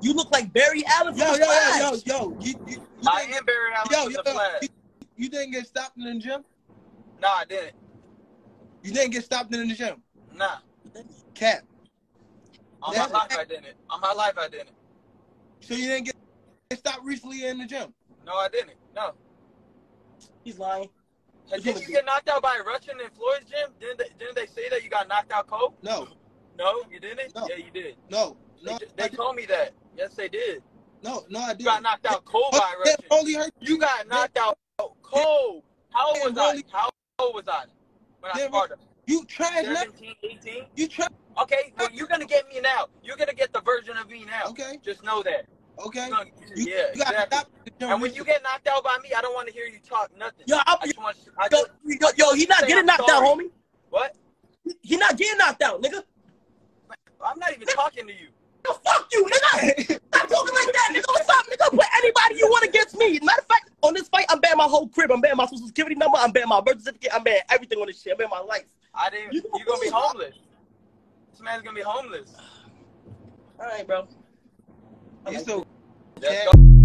You look like Barry Allen from Yo, the yo, yo, Flash. yo, yo. You, you, you, I didn't, am Barry Allen yo, from yo, the Flash. you, you didn't get stopped in the gym? Nah, I didn't. You didn't get stopped in the gym? Nah. Cap. On That's- my life, I didn't. On my life, I didn't. So you didn't get get stopped recently in the gym? No, I didn't. No. He's lying. Hey, Didn't you get knocked out by a Russian in Floyd's gym? Didn't they, didn't they say that you got knocked out cold? No, No, you didn't? No. Yeah, you did. no, They, no, they told me that. Yes, they did. no, no, I didn't. got knocked out cold by Russian. only hurt. You got knocked out cold. How old was I? How old was I when I started? You now. 17, 18? You trash. Okay, well, you're going to get me now. You're going to get the version of me now. Okay, Just know that. okay. Gonna- You, yeah, you exactly. stopped in the And when you get knocked out by me, I don't want to hear you talk nothing. Yo, I, I just want I yo, just, yo, yo, he not getting I'm knocked out, homie. what? He not getting knocked out, nigga. I'm not even talking to you. Yo, fuck you, nigga. Stop talking like that, nigga. What's up, nigga? Put anybody you want against me. Matter of fact, on this fight, I'm banning my whole crib. I'm banning my social security number. I'm banning my birth certificate. I'm banning everything on this shit. I'm banning my life. I didn't. You You're gonna be homeless. This man's gonna be homeless. All right, bro. You so Let's go.